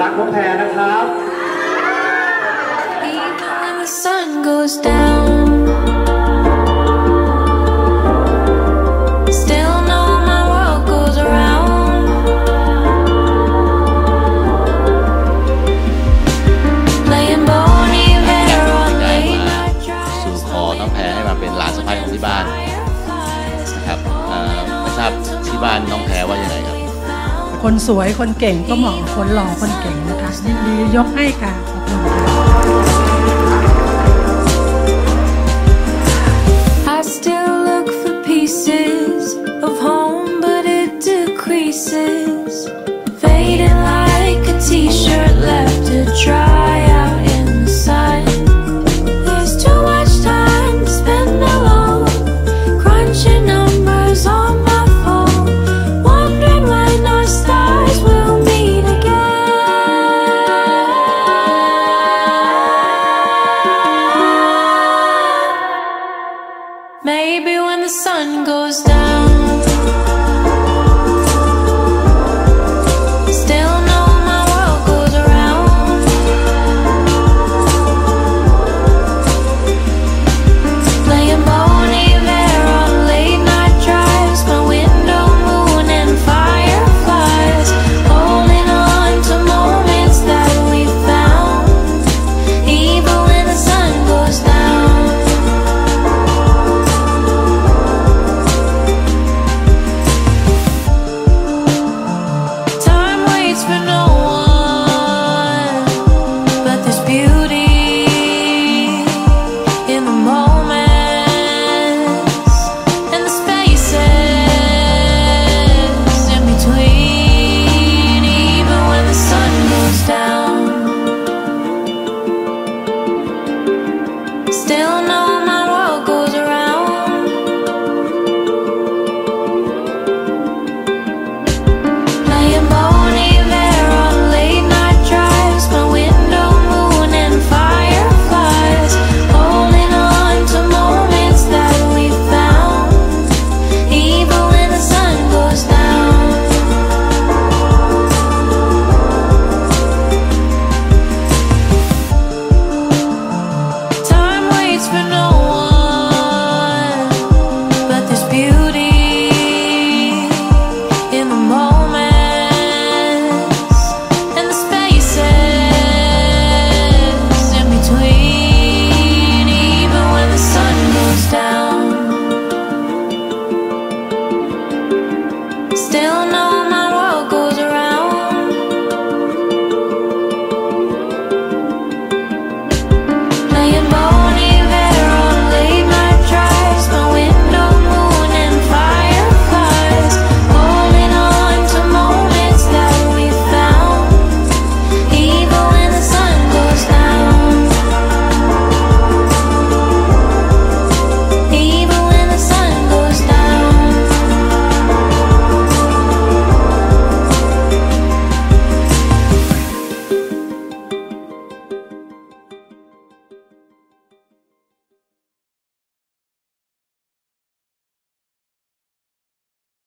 รักพวกแพรนะครับ ที่บ้านน้องแพ้ว่ายังไงครับ คนสวยคนเก่งก็เหมาะกับคนหล่อคนเก่งนะคะยินดียกให้ค่ะขอบคุณค่ะ Maybe when the sun goes down. still know